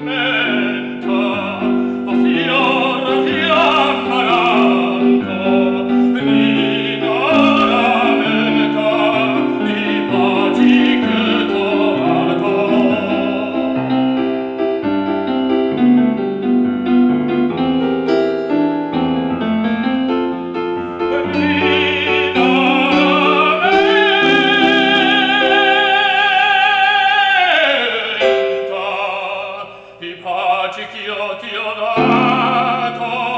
man. di pace ch'io ti ho dato.